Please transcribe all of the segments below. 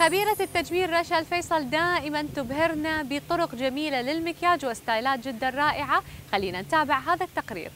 خبيرة التجميل رشا الفيصل دائما تبهرنا بطرق جميلة للمكياج وستايلات جدا رائعة. خلينا نتابع هذا التقرير.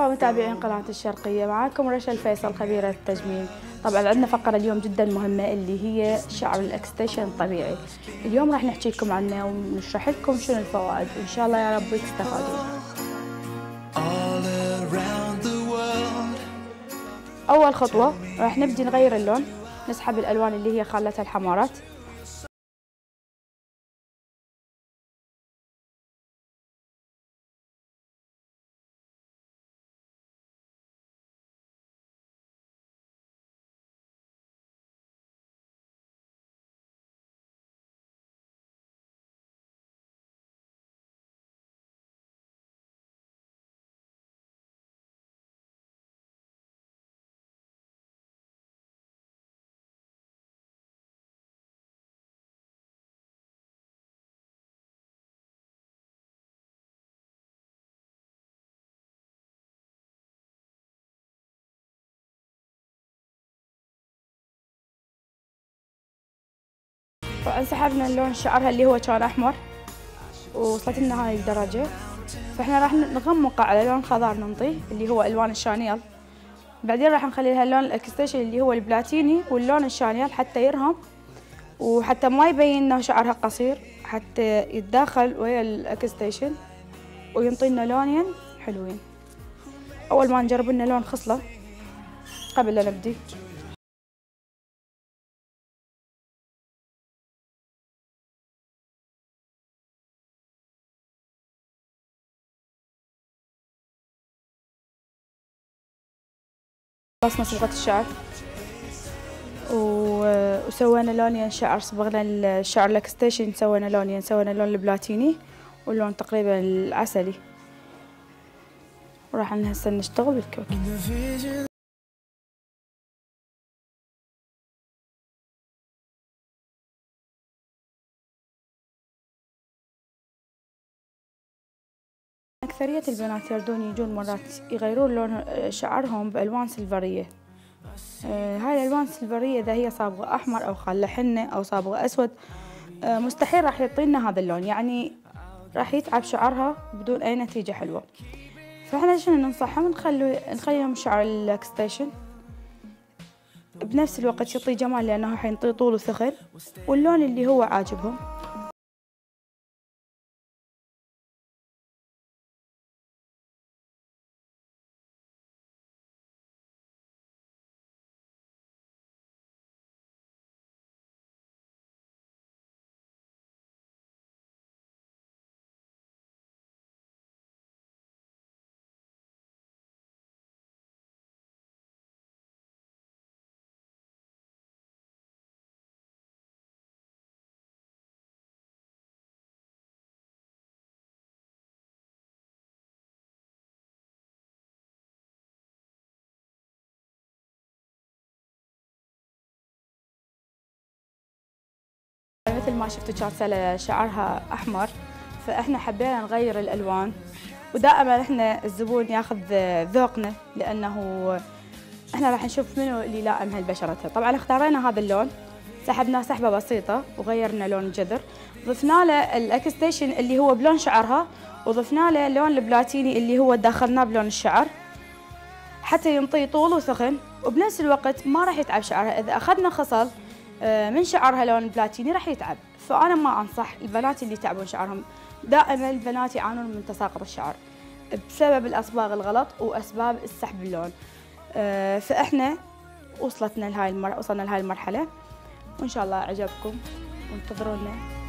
مرحبا متابعين قناة الشرقية. معاكم رشا الفيصل خبيرة التجميل. طبعا عندنا فقرة اليوم جدا مهمة اللي هي شعر الإكستيشن الطبيعي. اليوم راح نحكي لكم عنه ونشرح لكم شنو الفوائد. وإن شاء الله يا رب تستفادون أول خطوة راح نبدي نغير اللون نسحب الألوان اللي هي خالتها الحمارات. طبعا سحبنا اللون شعرها اللي هو كان أحمر ووصلت لنا هاي الدرجة. فإحنا راح نغمق على لون خضار ننطيه اللي هو ألوان ال Chanel. بعدين راح نخلي لها اللون ال extension اللي هو البلاتيني واللون ال Chanel حتى يرهم وحتى ما يبين إنه شعرها قصير حتى يتداخل ويا ال extension وينطينا لونين حلوين. أول ما نجرب لنا لون خصلة قبل لا نبدي. خلصنا صبغة الشعر. وسوينا لونين شعر صبغنا الشعر الاكستيشن سوينا لونين سوينا اللون البلاتيني واللون تقريبا العسلي. وراح هسه نشتغل بالكوكي أكثرية البنات يردون يجون مرات يغيرون لون شعرهم بألوان سيلفرية آه، هاي الألوان السيلفرية إذا هي صابغة أحمر أو خالة حنة أو صابغة أسود آه، مستحيل راح يعطينا هذا اللون. يعني راح يتعب شعرها بدون أي نتيجة حلوة. فإحنا شنو ننصحهم؟ نخلي نخليهم شعر الاكستيشن بنفس الوقت يعطي جمال لأنه حينطي طول وثقل واللون اللي هو عاجبهم. مثل ما شفتوا سلا شعرها أحمر فإحنا حبينا نغير الألوان. ودائما إحنا الزبون ياخذ ذوقنا لأنه إحنا راح نشوف منو اللي يلائم هالبشرتها طبعا اختارينا هذا اللون سحبناه سحبة بسيطة وغيرنا لون الجذر ضفنا له ال extension اللي هو بلون شعرها وضفنا له لون البلاتيني اللي هو داخلناه بلون الشعر. حتى ينطي طول وثخن وبنفس الوقت ما راح يتعب شعرها إذا أخذنا خصل من شعرها لون بلاتيني راح يتعب. فأنا ما أنصح البنات اللي يتعبون شعرهم. دائما البنات يعانون من تساقط الشعر بسبب الاصباغ الغلط وأسباب السحب اللون آه، فإحنا وصلتنا لهاي المر... وصلنا لهاي المرحلة. وإن شاء الله عجبكم. وانتظرونا.